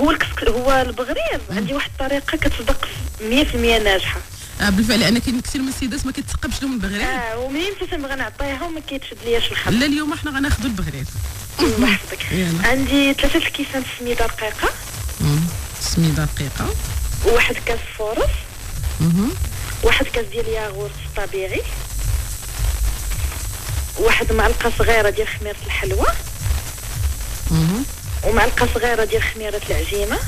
هو الكسك هو البغرير عندي واحد الطريقة كتصدق 100% ناجحة. آه بالفعل أنا كاين كثير من السيدات ما كيتثقبش لهم البغرير آه ومنين تنبغي نعطيها وما كيتشد لياش الخط لا اليوم إحنا غناخذوا البغرير الله يحفظك. عندي ثلاثة الكيسان سميدة رقيقة. سميدة دقيقه وواحد كاس مهم. واحد كاس ديال ياغورت طبيعي. واحد معلقة صغيرة ديال خميرة الحلوى. ومعلقة صغيرة ديال خميرة العجينه.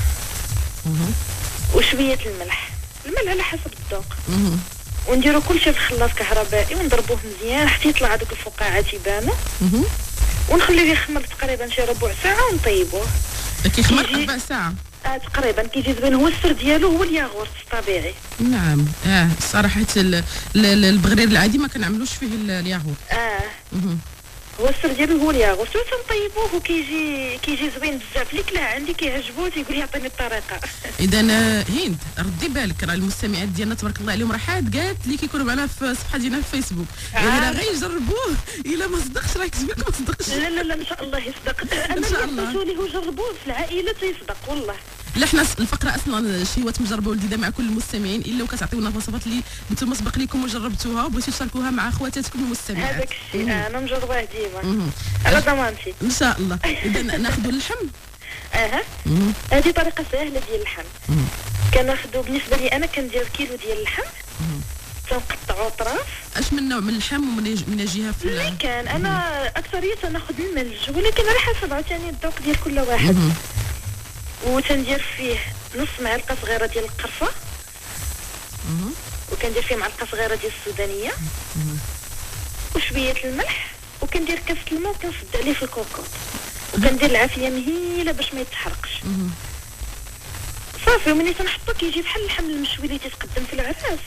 وشوية الملح. الملح على حسب الذوق. ونديرو كلشي في خلاط كهربائي ونضربوه مزيان حتى يطلع هذوك الفقاعات يبانو. ونخليه يخمر تقريبا شي ربع ساعة ونطيبوه. كيخمر ربع ساعة. آه تقريبا كيجي زوين. هو السر ديالو هو الياغورت الطبيعي. نعم. آه صراحة ال- ال- ال- البغرير العادي ما كنعملوش فيه ال- الياغورت. آه. مهم. هو السر ديالو هو الياغورت وتنطيبوه وكيجي كيجي زوين بزاف. اللي كلاه عندي كيعجبو تيقول لي عطيني الطريقة. إذا هند ردي بالك راه المستمعات ديالنا تبارك الله عليهم راه حاد قالت اللي كيكونوا معنا في الصفحه ديالنا في الفيسبوك يعني راه آه. غير يجربوه إلا ما صدقش راه يكتب لك ما صدقش. لا لا لا إن شاء الله يصدق. أنا شاء الله. اللي ليه وجربوه في العائلة تيصدق والله. لا حنا الفقرة أصلا شهوات مجربه ولديده مع كل المستمعين إلا وكتعطيونا وصفات اللي نتوما سبق لكم وجربتوها وبغيتو تشاركوها مع خواتاتكم المستمعات. هذاك الشيء أنا مجرباه ديما. على ضمانتي. إن شاء الله. إذا ناخذوا اللحم. أها. هذه طريقة سهلة ديال اللحم. كناخذوا بالنسبة لي أنا كندير كيلو ديال اللحم. تنقطعو طراف. أش من نوع من اللحم ومن من جهه في ال- كان أنا أكثرية تناخذ الملج ولكن على حسب عاوتاني الذوق ديال كل واحد. مهم. وتندير فيه نص معلقة صغيرة ديال القرفة. وكندير فيه معلقة صغيرة ديال السودانية. وشوية الملح. وكندير كاس الماء وكنصد عليه في الكوكوط. وكندير العافية مهيلة باش ما يتحرقش. صافي ومني تنحطو كيجي بحال اللحم المشوي اللي تيتقدم في العراس.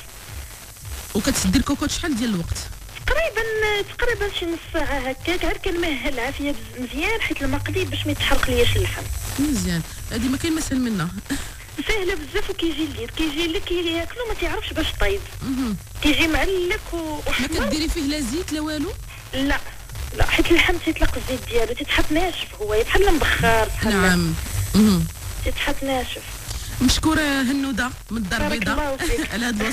وكتسدي الكوكوط شحال ديال الوقت؟ تقريبا تقريبا شي نص ساعة هكاك عاد كنمهل العافية بز- مزيان حيت الماء قليل باش ما يتحرق لياش اللحم. مزيان. هذه ما كاين مسهل منها. سهلة بزاف وكيجي الليل كيجي لك ياكلو ما تعرفش باش طيب. كيجي معلك و- ما وحمر كديري فيه لا زيت لا والو؟ لا. لا حيت اللحم تيطلق الزيت ديالو. تيتحط ناشف هو. بحال مبخر بحال نعم. تيتحط ناشف. مشكورة هنودة من الدار البيضاء. على هذه